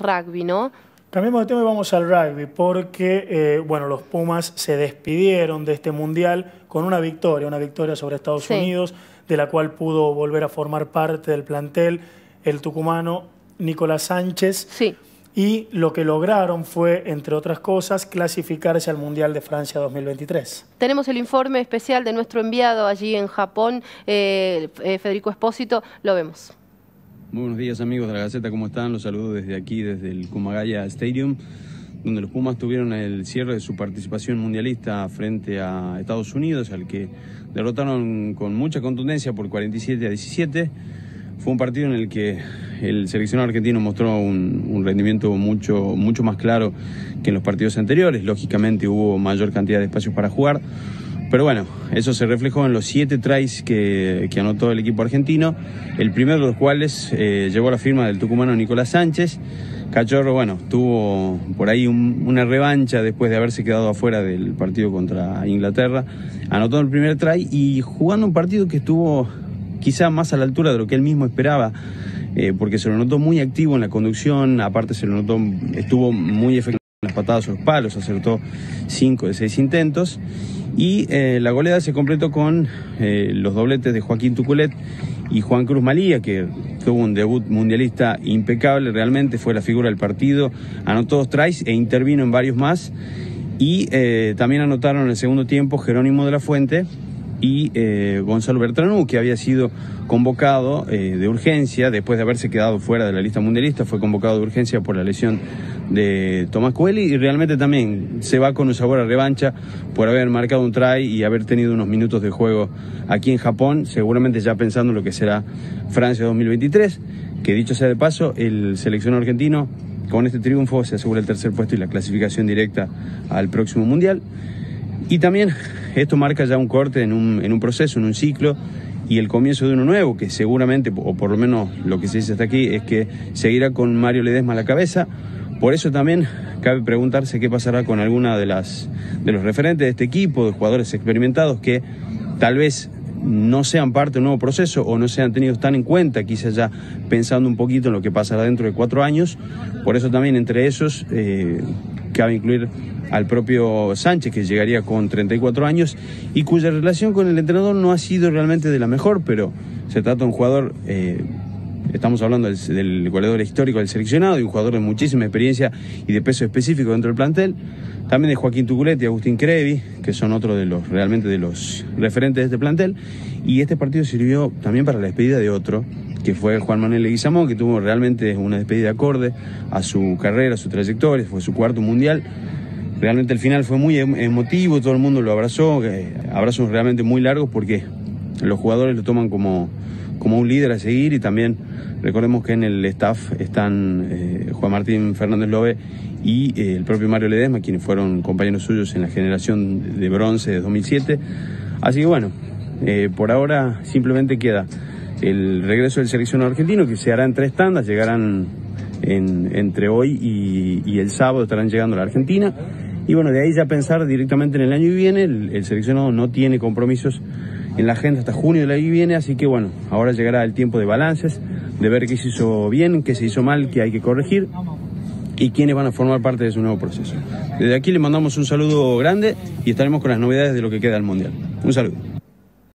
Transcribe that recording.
rugby, ¿no? Cambiamos de tema y vamos al rugby, porque eh, bueno, los Pumas se despidieron de este mundial con una victoria, una victoria sobre Estados Unidos, de la cual pudo volver a formar parte del plantel el tucumano Nicolás Sánchez. Sí. Y lo que lograron fue, entre otras cosas, clasificarse al Mundial de Francia 2023. Tenemos el informe especial de nuestro enviado allí en Japón, eh, eh, Federico Espósito, lo vemos. Buenos días amigos de la Gaceta, ¿cómo están? Los saludo desde aquí, desde el Kumagaya Stadium, donde los Pumas tuvieron el cierre de su participación mundialista frente a Estados Unidos, al que derrotaron con mucha contundencia por 47 a 17. Fue un partido en el que el seleccionado argentino mostró un, rendimiento mucho, mucho más claro que en los partidos anteriores. Lógicamente hubo mayor cantidad de espacios para jugar. Pero bueno, eso se reflejó en los siete tries que, anotó el equipo argentino, el primero de los cuales eh, llevó la firma del tucumano Nicolás Sánchez. Cachorro, bueno, tuvo por ahí una revancha después de haberse quedado afuera del partido contra Inglaterra. Anotó el primer try y jugando un partido que estuvo quizá más a la altura de lo que él mismo esperaba, eh, porque se lo notó muy activo en la conducción, aparte se lo notó, estuvo muy efectivo en las patadas a los palos, acertó cinco de seis intentos. Y eh, la goleada se completó con eh, los dobletes de Joaquín Tuculet y Juan Cruz Malía, que tuvo un debut mundialista impecable, realmente fue la figura del partido, anotó dos tries e intervino en varios más. Y eh, también anotaron en el segundo tiempo Jerónimo de la Fuente y Gonzalo Bertranú, que había sido convocado de urgencia después de haberse quedado fuera de la lista mundialista, fue convocado de urgencia por la lesión de Tomás Coeli y realmente también se va con un sabor a revancha por haber marcado un try y haber tenido unos minutos de juego aquí en Japón, seguramente ya pensando en lo que será Francia 2023, que dicho sea de paso, el seleccionado argentino con este triunfo se asegura el tercer puesto y la clasificación directa al próximo Mundial. Y también esto marca ya un corte en un, en un proceso, en un ciclo y el comienzo de uno nuevo, que seguramente, o por lo menos lo que se dice hasta aquí, es que seguirá con Mario Ledesma a la cabeza, por eso también cabe preguntarse qué pasará con alguna de las de los referentes de este equipo, de jugadores experimentados que tal vez no sean parte de un nuevo proceso o no sean tenidos tan en cuenta, quizás ya pensando un poquito en lo que pasará dentro de cuatro años. Por eso también entre esos eh, cabe incluir al propio Sánchez, que llegaría con 34 años y cuya relación con el entrenador no ha sido realmente de la mejor, pero se trata de un jugador eh, Estamos hablando del, goleador histórico del seleccionado y un jugador de muchísima experiencia y de peso específico dentro del plantel. También de Joaquín Tuculet y Agustín Crevi, que son otros de los realmente de los referentes de este plantel. Y este partido sirvió también para la despedida de otro, que fue Juan Manuel Leguizamón, que tuvo realmente una despedida acorde a su carrera, a su trayectoria, fue su cuarto mundial. Realmente el final fue muy em, emotivo, todo el mundo lo abrazó, eh, abrazos realmente muy largos porque los jugadores lo toman como, como un líder a seguir y también recordemos que en el staff están eh, Juan Martín Fernández Lobe y eh, el propio Mario Ledesma, quienes fueron compañeros suyos en la generación de bronce de 2007. Así que bueno, por ahora simplemente queda el regreso del seleccionado argentino que se hará en tres tandas, llegarán entre hoy y, el sábado estarán llegando a la Argentina. Y bueno, de ahí ya pensar directamente en el año que viene, el, el seleccionado no tiene compromisos en la agenda hasta junio del año que viene, así que bueno, ahora llegará el tiempo de balances, de ver qué se hizo bien, qué se hizo mal, qué hay que corregir y quiénes van a formar parte de su nuevo proceso. Desde aquí le mandamos un saludo grande y estaremos con las novedades de lo que queda del Mundial. Un saludo.